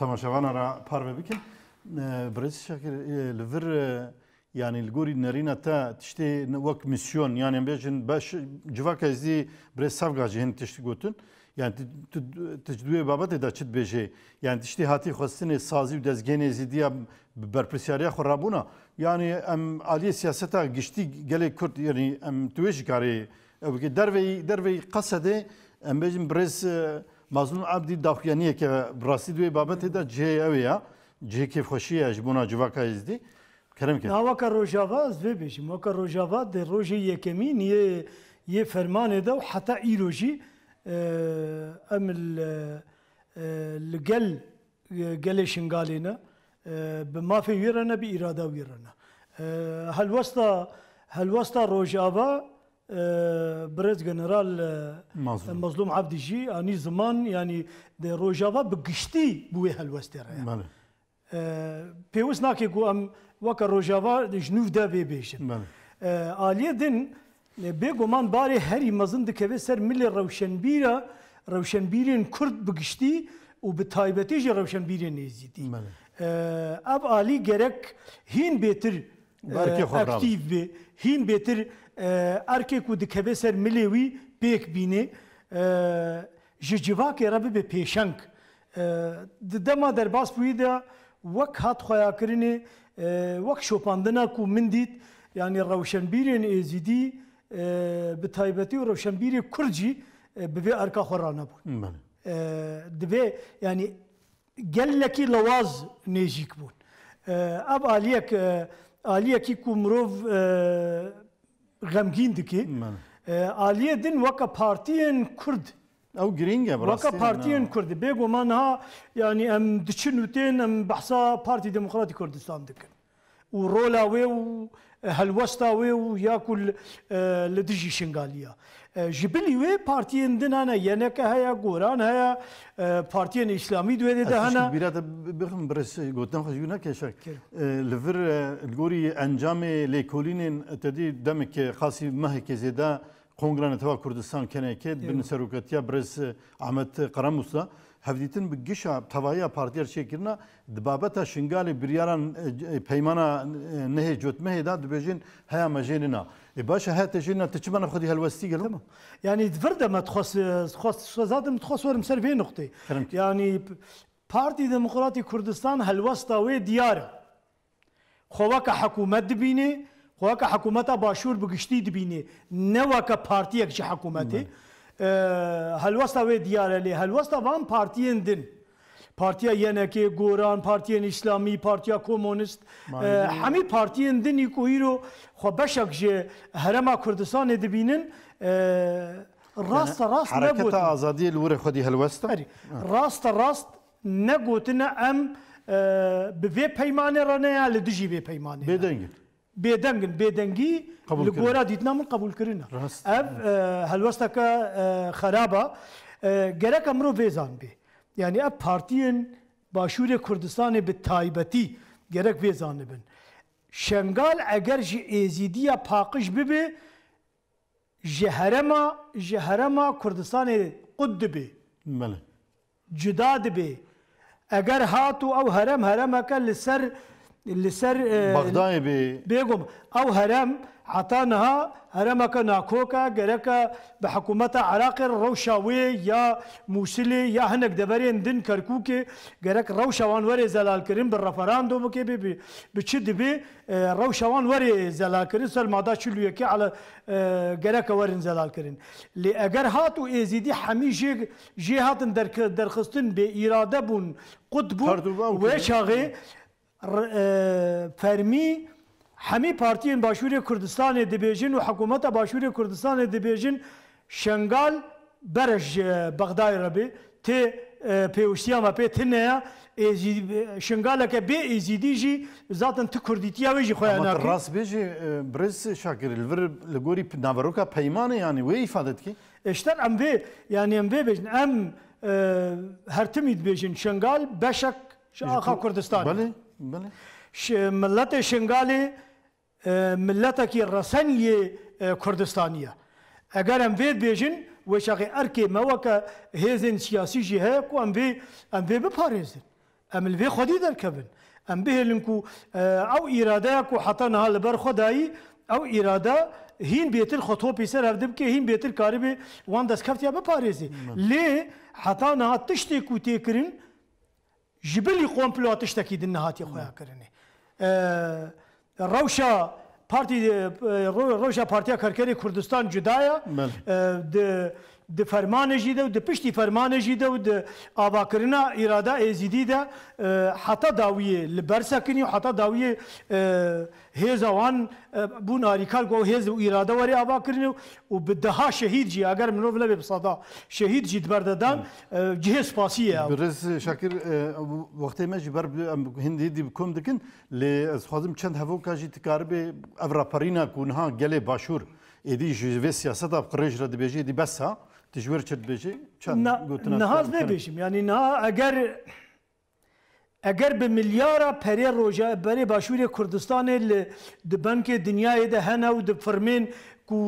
تماشاوانا را پار بکن برز شاکر لور يعني الجوري نارينا تا تشتي وك ميسيون يعني بيجن باش جواك ازدي بريس سافغاجي هن تشتي قوتن یان تجدوێ بابەتێدا چت بێژێ یان تشتی هاتی خستنێ سازی و دەستگەێنێ زیدیە بەرپرسیاریا خۆڕابوونە یانی ئەم عالیە سیاستا گشتی گەلێک کورد یعنی ئەم توێژی کارێ ئەوکە دەروی دەروی قەسەدێ ئەم بێژم برێز مازلوم عبدی داخیانیە کە بڕاستی دوێ بابەتێدا جێ ئەوەیە جێ کێفخۆشیە ji بۆنا جوواکایزدی ناوەکە ڕۆژاوا زێ بێژیم وەکە ڕۆژاوا دە ڕۆژی یەکەمی نیە یە فەرمانێدا و حتا ئیرۆژی ام الجل جلش قالينا بما في ويرنا بإرادة ويرنا هل وسط هل وسط روجافا برز جنرال مظلوم مظلوم عبد الجي اني زمان يعني روجافا بقشتي بوي هل وسط يعني. پیوست ناکه گو ام وکر روجاوا جنوف دا بی بیشن بله آلیه دن بێگومان بارێ هەری مەزن دکەوێت سەر ملی ڕەوشنبیرە ڕەوشنبیرێن کورد بگشتی و بە تایبەتیژی ڕەوشنبیرە نێزیدی ئەب عالی گەرەک هین بێتر ئەکتیف بێ هین بێتر ئەرکێک و دکەبێ سەر ملێوی پێک بینێ ji civakê re bibe pêşeng di dema derbas bûyî de wek hat xwayakirinê wek şopandina ku min dît yanî rewşenbîrên êzîdî به تایبەتی و ڕەوشەمبیری کورجی ببێ ئەرکا خۆڕا نەبوون دبێ ینی گەلەکی لەواز نێژیک بوون ئەب عالیەک عالیەکی کو مرۆڤ غەمگین دکێ عالیە دن وەکە پارتیەن کورد ئەو گرنگە بڕاکە پارتیەن کورد بێگومانها ینی ئەم دچن وتێن ئەم بەحسا پارتی دموکراتی کوردستان دکن و ڕۆلا وێ و helwesta wê û ya ku li dijî şingaliya. Ji bilî wê partiyên din hene yeneke heye goran heye partiyên îslamî dwedê de hene. Bîra de bixim biris gotin xwe jî nekeşek. Li vir gorî encamê lêkolînên tedî demeke xasî meheke zêde Kongranê Teva Kurdistan keneke bin seroketiya Biris Ahmet Karamusa. هەفتیتن بە گشە تەواایی پارتیر چێکردە دبابەتە شنگالی بریاران پەیمانە نهێ جوتمەهێدا دبێژین هەیە مەژێننا. ێ باشە هاتەژێنە تچ منە خودی هەلوەستی گەڵمە. ینی دڤردەمە خۆزادم خۆسوەرم سەر بێ نقطەی ینی پارتی دموکراتی کوردستان هەلوەستا وێ دیارە. خۆوەکە حکوومەت دبینێ، خۆکە حکوومەتە باشوور بگشتی دبینێ نەوەکە پارتیەکشی حکوومەتی. helwesta wê diyar lê helwesta van partiyên din. Partiya Yenekê, Goran, Partiyên İslamî, Partiya Komunist, hemî partiyên dinî ku îro xwe beşek ji Herêma Kurdistanê dibînin rasta rast Hereketa azadiyê li werê xwedî helwesta? Rasta rast negotine em bi vê peymanê re neya li dijî vê peymanê. Bêdengin. بێدەنگن بێدەنگی گۆرا دیتنا من قبولکردە ئەف هەلوەستەکە خراپە گەرەکە مرۆ بێزان بێ یعنی ئە پارتیین باشوورێ کوردستانی بە تایبەتی گەرەک بێزانە بن شنگال ئەگەر ji êzidiya paqij bibe ji herema ji herema Kurdistanê qud dibe cida dibe eger hat û ew herem heremeke li ser اللي سر بغداي بي بيقوم او هرم عطانها هرمك ناكوكا جركا بحكومتها عراقر روشاوي يا موسلي يا هنك دبرين دن كركوكي جرك روشاوان وري زلال كريم بالرفراندوم كي بي بتشد بي روشاوان وري زلال كريم سر مادا شلو يكي على جرك ورين زلال كريم لي اگر هاتو ازيدي حميجي جي هاتن درخستن بإرادة بون قطبون وشاغي فرمی همی پارتیین باشوری کردستان دبیجن و حکومت باشوری کردستان دبیجن شنگال برش بغداد ربی تی پیوشتیا ما پی تنه شنگاله که بی ایزیدی جی ذاتن تو کردیتیا و جی خویا ناکی راست بیجی برز شاکر الور لگوری ناوروکا پیمانه یعنی وی ایفادت کی اشتر ام وی یعنی ام وی بیجن ام هرتمید بیجن شنگال بشک شاخا کردستان بله بله ش... ملت شنگال ملت کی رسنی کردستانیه اگر ام وید بیجن وشاقی ارکی موکا هیزن سیاسی جی ها کو ام وی ام وی بپارزن ام الوی خودی در کبن ام بهلن کو او اراده کو حتی نها لبر خدایی او اراده هین بیتر خطو پیسر هفدم که هین بیتر کاری به وان دست کفت یا بپارزی لی حتی نها تشتی کو تیکرین کرن ji bilî komplo tiştekî din nehatiye xya kirinê. Rewşa Partî Roja Partiya Kerkerê Kurdistan cudaya د فرمان جی ده و د پشتی فرمان جی ده و د آوا کرنا اراده ازیدی ده حتی داویه لبرسا کنی و حتی داویه هزوان بون آریکال گو هز و اراده وری آوا کرنی و به دها شهید جی اگر منو ولا به صدا شهید جی برددان جه سپاسیه برز شاکر وقتی من جبر هندی دی کوم دکن ل از خودم چند هفو کاجی تکار به افراپرینا کونها گله باشور ایدی جوی سیاست اف قریش را دبیجی دی بسا تجویر چرد بیشی چند گوتنا نهاز نبیشیم یعنی نه اگر اگر به میلیارا پری روژا بری باشور کردستان د بانک دنیای ده هنه او د فرمین کو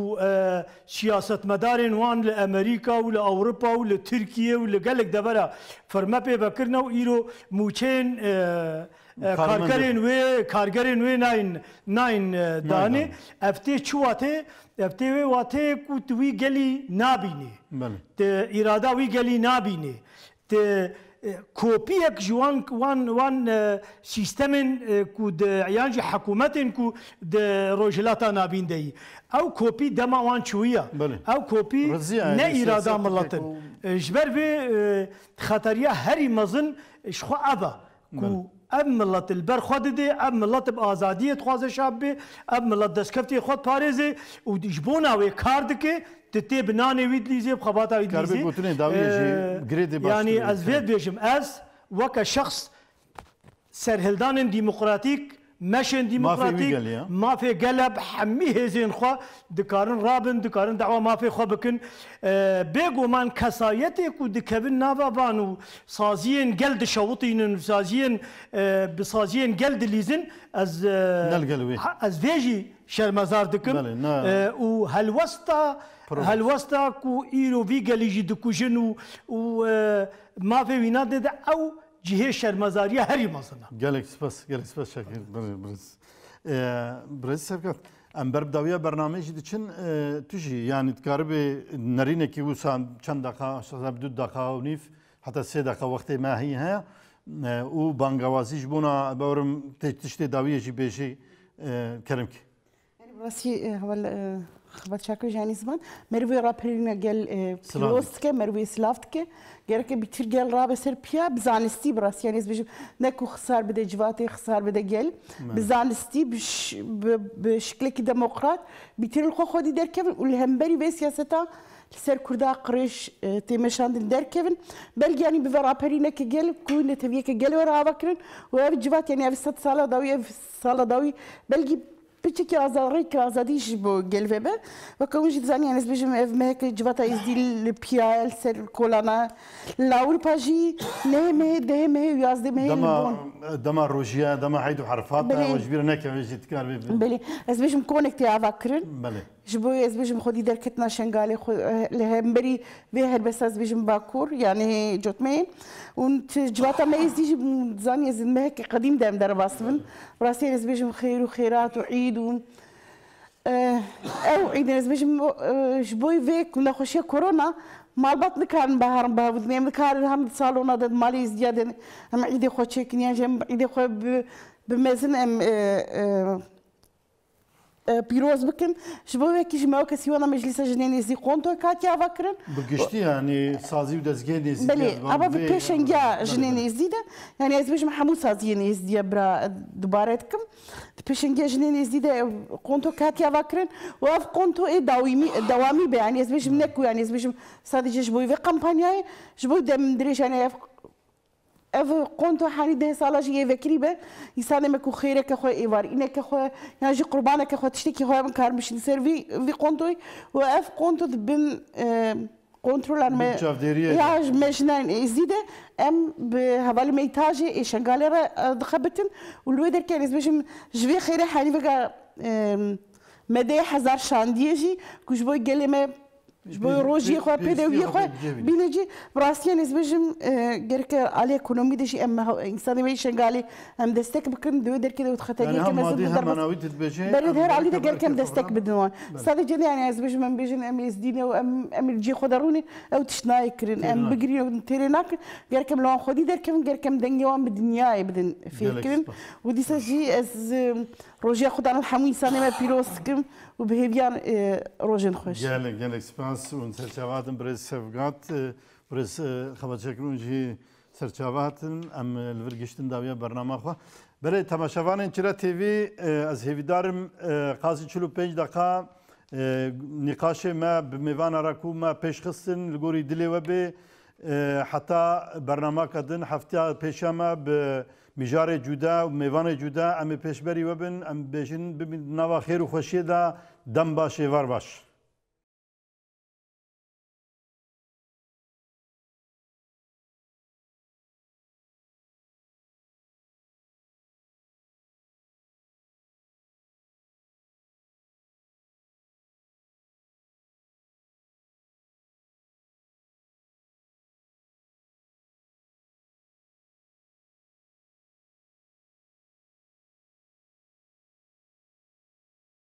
سیاست مدارن وان ل امریکا او ل اوروپا او ل ترکیه او ل گلک دبره فرمه په بکرنه او ایرو موچین اه کارگرین وی کارگرین وی ناین ناین دانه افتی چی واته افتی وی واته کوت وی گلی نابینه ت اراده وی گلی نابینه ت کۆپیەک ژوان وان وان سیستەمن کو یانجی حکوومەتن کو ڕۆژلاتە نابیندەی ئەو کۆپی دەماوان چویە ئەو کۆپی نەئیرادا مڵەتن ژبەر بێ خەتەریە هەری مەزن شخوا ئەبە اب ملت البر خود دی اب ملت آزادی خوازش به اب ملت دستکفتی خود پارێزێ و دیژبوون ئەوێ کار دکێ تێ بنانێ وید لیزیێ بخەباتا ینی ئەس بێت بێژم ئەس وەکە شخص سەرهلدانن دیموکراتیک مشن ديمقراطيك ما في قلب حميه زين خو دكارن رابن دكارن دعوه ما في خو بكن أه بيغو مان كسايتي كو دكبن نافا بانو سازين قلد شوطين سازين أه بسازين قلد ليزن از نلقلوي از فيجي شرمزار دكن أه وهالوسطه هالوسطه كو ايرو فيجا ليجي دكوجن و ما في ويناد او cihê şermezariya herî masana. Gelek spas, gelek spas şekil. Biriz. Biriz sevkat. Em ber dawiya bernamejî diçin e, tu jî yani dikaribê nerînekî wisa çend deqa du deqa nîf heta sê deqa wextê me hî heye û bangawazî ji bûna bewrim tê tiştê dawiyê jî bêjî e, kerim ki. Rastî Kıvaçakır janizman. Merve raperine gel e, pilostke, merve slavtke. Gerek bitir gel rabe ser piya bizanisti biraz. Yani izbeci ne ku xsar bide civati xsar bide gel. Bizanisti bir şekleki demokrat. Bitirir kokhodi derken ulhemberi ve siyaseta سر کردا قریش تیمشان دن درکن بلکه یعنی به راپرینه که گل کوینه تبیه که گل و را آوا کرن و اوی جوات یعنی اوی ست ساله داوی اوی ساله داوی بلکه Peče kirazari kirazadi ji bo gelvebe. Ve kavun ji dizani yani zbejim ev mehek civata izdil piyal sel kolana. Laul paji ne me de me yaz de me. Dama dama rojiya dama haydu harfata ve jbir nekem jit kar bi. Beli. Ez bejim konekte avakrin. Beli. جبوي از بيجم خودي در كتنا شنغالي خو اه، لهمبري بهر بس از بيجم باكور يعني جوتمين ونت جواتا ما يزديج زاني از مهك قديم دام در باسمن راسي از بيجم خير وخيرات وعيد و اه، او عيد از بيجم اه، جبوي فيك ولا خوشيه كورونا مال بطن كان بهار بها ودني من كار هم صالونا دد مالي زياده هم عيدي خوشي كنيا جنب عيدي خو بمزن ام pirozbëkën, shbëve kishë me okaziona me zhlisa zhenjenjes i konto e katja avakrën. Bëgështi, yani saziv dhe zgjenjes i Beli, ama bë peshen nga zhenjenjes dide, yani ez bëshme hamu sazijenjes dje bra dëbaretkëm, të peshen nga zhenjenjes dide konto katja avakrën, u av konto e dawami be, yani ez bëshme neku, yani ez bëshme sadece shbëve kampanjaj, shbëve demdresh, yani ev qonto hanî deh sala jî yê vekirî be îsanê me ku xêreke xwe êvarîneke xwe yan jî qurbaneke xwe tiştekî xwe min kar bişin ser vî vî qontoy û ev qonto dibin kontrolan me ya me jinan êzî de em bi hevalê me îtajê êşengalê re dixebitin û lê derken ez bêjim ji vê xêrê hanî vega medeyê hezar şandiyê jî ku ji bo gelê me بۆی ڕۆژی خوا پێدەوی خۆ بینەجی ڕاستیان نزبژم گەرکە ئالێ کنۆمی دەژی ئەمە ئینسانەوەی شنگالی ئەم دەستێک بکەم دوێ دەرکێت و خەتەرێت علی دەگەرکەم دەستێک بدنەوە سادە جەنیان ئەزبژم ئەم ام ئەم ێزدینە و ئەم ئەمرجی خۆدەڕوونی ئەو تشنایکردن ئەم بگرین و تێرێ ناکرد گەرکەم لەوان خۆدی دەرکەم گەرکەم دەنگەوان بدنیای بدن فێکردن و دیسەژی ئەس ڕۆژیە خوددان هەموو ئینسانەمە پیرۆستکم و بهێویان ڕۆژێن خۆش گەلێک گەلێک سپاس în sărceavat în brez sevgat, برز خبرچکرون جی سرچاواتن ام لورگشتن داویا برنامه خو برای تماشاوان چرا تیوی از هیویدارم قازی 45 دقیقه نقاش ما بمیوان راکو ما پیش خستن لگوری دلی و به حتی برنامه کدن هفته پیشما به مجار جدا و میوان جدا ام پیشبری و بن ام بیشن ببین نوا خیر و خوشی دا دم باشه وار باشه